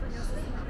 принес.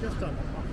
Just under.